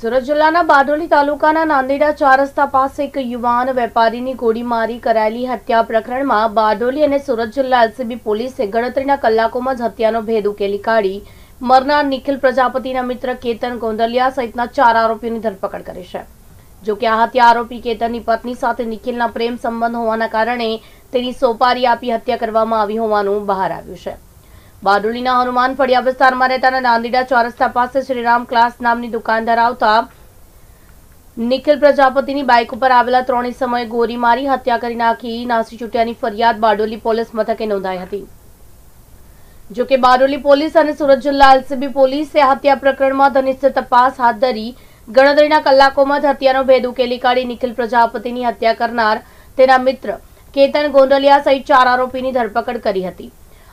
સુરત જિલ્લાના બારડોલી તાલુકાના નાંદેડા ચાર રસ્તા પાસે એક યુવાન વેપારીની ગોળીમારી કરાયેલી હત્યા પ્રકરણમાં બારડોલી અને સુરત જિલ્લા એલસીબી પોલીસે ગણતરીના કલાકોમાં જ હત્યાનો ભેદ ઉકેલી કાઢી. મરનાર નિખિલ પ્રજાપતિના મિત્ર કેતન ગોંદલિયા સહિતના ચાર આરોપીઓની ધરપકડ કરી છે. જોકે આ હત્યા આરોપી કેતનની પત્ની સાથે નિખિલના પ્રેમ સંબંધ હોવાના કારણે તેની સોપારી આપી હત્યા કરવામાં આવી હોવાનું બહાર આવ્યું છે. બારડોલીના હનુમાન ફળિયા વિસ્તારમાં રહેતા નાંદીડા ચોરસ્તા પાસે શ્રીરામ ક્લાસ નામની દુકાન ધરાવતા નિખિલ પ્રજાપતિની બાઇક ઉપર આવેલા ત્રણેય સમયે ગોરી મારી હત્યા કરી નાખી. નાસી છૂટ્યાની ફરિયાદ બારડોલી પોલીસ મથકે નોંધાઈ હતી. જો કે બારડોલી પોલીસ અને સુરત જિલ્લા એલસીબી પોલીસે હત્યા પ્રકરણમાં ઘનિષ્ઠ તપાસ હાથ ધરી ગણતરીના કલાકોમાં જ હત્યાનો ભેદ ઉકેલી કાઢી નિખિલ પ્રજાપતિની હત્યા કરનાર તેના મિત્ર કેતન ગોંડલિયા સહિત ચાર આરોપીની ધરપકડ કરી હતી.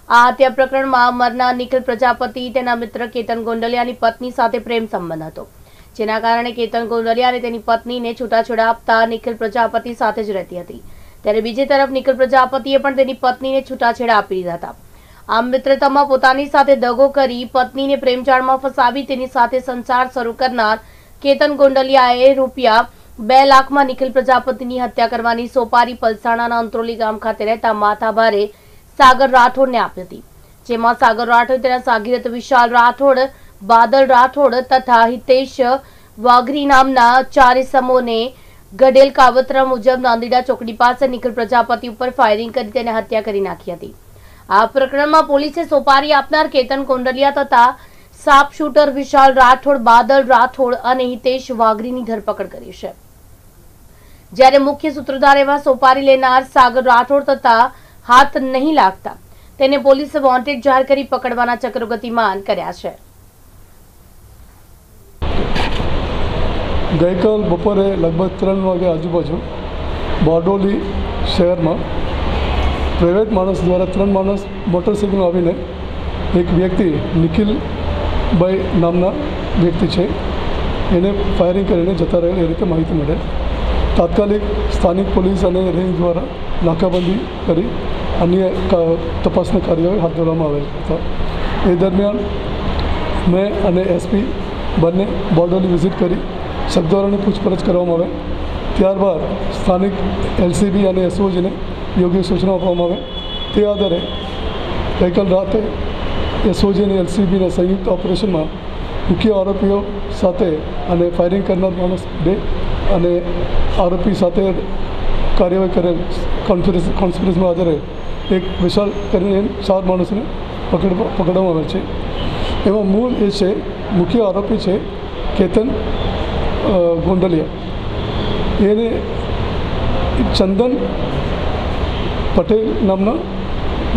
આ હત્યા પ્રકરણમાં મરનાર નિખિલ પ્રજાપતિ, તેના મિત્ર કેતન ગોંડલિયાની પત્ની સાથે પ્રેમ સંબંધ હતો. જેના કારણે કેતન ગોંડલિયા અને તેની પત્નીને છૂટાછેડા આપતા નિખિલ પ્રજાપતિ સાથે જ રહેતી હતી. ત્યારે બીજી તરફ નિખિલ પ્રજાપતિએ પણ તેની પત્નીને છૂટાછેડા આપી દીધા હતા. આમ મિત્રતામાં પોતાની સાથે દગો કરી પત્નીને પ્રેમજાળમાં ફસાવી તેની સાથે સંસાર શરૂ કરનાર કેતન ગોંડલિયાએ રૂપિયા બે લાખમાં નિખિલ પ્રજાપતિની હત્યા કરવાની સોપારી પલસાણાના અંત્રોલી ગામ ખાતે રહેતા માથાભારે સાગર રાઠોડને આપી હતી. જેમાં સાગર રાઠોડ, તેના સાગીરથ વિશાલ રાઠોડ, બાદલ રાઠોડ તથા હિતેશ વાઘરી નામના ચારે સમૂહને ગડેલ કાવતરા મુજબ નાંદીડા ચોકડી પાસે નિખિલ પ્રજાપતિ ઉપર ફાયરિંગ કરી તેને હત્યા કરી નાખી હતી. આ પ્રકરણમાં પોલીસે સોપારી આપનાર કેતન કોંડલિયા તથા સાપ શૂટર વિશાલ રાઠોડ, બાદલ રાઠોડ અને હિતેશ વાઘરીની ધરપકડ કરી છે. જ્યારે મુખ્ય સૂત્રધાર એવા સોપારી લેનાર સાગર રાઠોડ તથા હાથ નહીં લાગતા. તેને પોલીસે વોન્ટેડ જાહેર કરી પકડવાના ચક્રો ગતિમાન કર્યા છે. ગઈકાલ બપોરે લગભગ ત્રણ વાગે આજુબાજુ બારડોલી શહેરમાં પ્રાઇવેટ માણસ દ્વારા ત્રણ માણસ મોટરસાઇકલ આવીને એક વ્યક્તિ નિખિલભાઈ નામના વ્યક્તિ છે. એને ફાયરિંગ કરીને જતા રહેલ એ રીતે માહિતી મળે. તાત્કાલિક સ્થાનિક પોલીસ અને રેન્જ દ્વારા નાકાબંધી કરી અન્ય તપાસના કાર્યોએ હાથ ધરવામાં આવેલ હતા એ દરમિયાન મેં અને એસપી બંને બોર્ડરની વિઝિટ કરી સગદોરાની પૂછપરછ કરવામાં આવે, ત્યારબાદ સ્થાનિક એલસીબી અને એસઓજીને યોગ્ય સૂચના આપવામાં આવે. તે આધારે ગઈકાલ રાતે એસઓજી અને એલસીબીના સંયુક્ત ઓપરેશનમાં મુખ્ય આરોપીઓ સાથે અને ફાયરિંગ કરનાર માણસ બે અને આરોપી સાથે કાર્યવાહી કરેલ કોન્ફરન્સ કોન્સ્પિરસીમાં આધારે એક વિશાળ કરીને ચાર માણસને પકડ પકડવામાં આવે છે. એમાં મૂળ એ છે, મુખ્ય આરોપી છે, કેતન ગોંડલિયા. એને ચંદન પટેલ નામના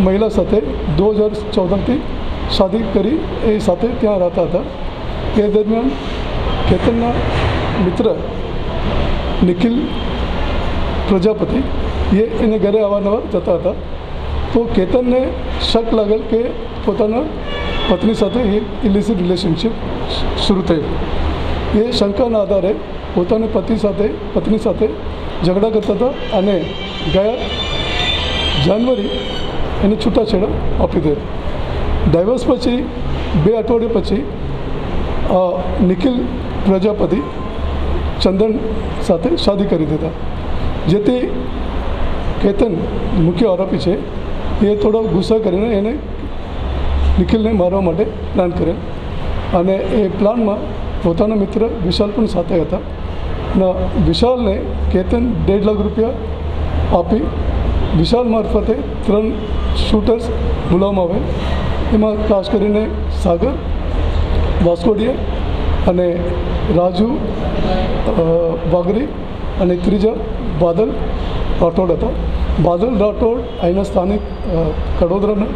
મહિલા સાથે દો હજાર ચૌદથી શાદી કરી એ સાથે ત્યાં રહેતા હતા. એ દરમિયાન કેતનના મિત્ર નિખિલ પ્રજાપતિ એ એને ઘરે અવારનવાર જતા હતા તો કેતનને શક લાગેલ કે પોતાના પત્ની સાથે એ ઇલિસિટ રિલેશનશીપ શરૂ થયું એ શંકાના આધારે પોતાની પતિ સાથે પત્ની સાથે ઝઘડા કરતા હતા અને ગયા જાન્યુઆરી એને છૂટાછેડા આપી દે ડાયવર્સ પછી બે અઠવાડિયા પછી નિખિલ પ્રજાપતિ ચંદન સાથે શાદી કરી દીધા. જેથી કેતન મુખ્ય આરોપી છે. એ થોડો ગુસ્સા કરીને એને નિખિલને મારવા માટે પ્લાન કર્યો. અને એ પ્લાનમાં પોતાના મિત્ર વિશાલ પણ સાથે હતા. અને વિશાલને કેતન દેઢ લાખ રૂપિયા આપી વિશાલ મારફતે ત્રણ શૂટર્સ બોલાવવામાં આવે. એમાં ખાસ કરીને સાગર, વાસ્કોડિયા અને રાજુ વાઘરી અને ત્રીજા બાદલ રાઠોડ હતા. બાદલ રાઠોડ અહીંના સ્થાનિક કડોદરાના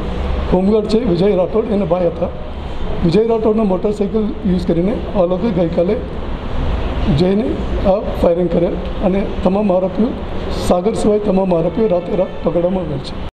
હોમગાર્ડ છે, વિજય રાઠોડ, એના ભાઈ હતા. વિજય રાઠોડના મોટરસાઇકલ યુઝ કરીને આ લોકોએ ગઈકાલે જઈને આ ફાયરિંગ કર્યા અને તમામ આરોપીઓ, સાગર સિવાય તમામ આરોપીઓ રાતે રાત પકડવામાં આવેલ છે.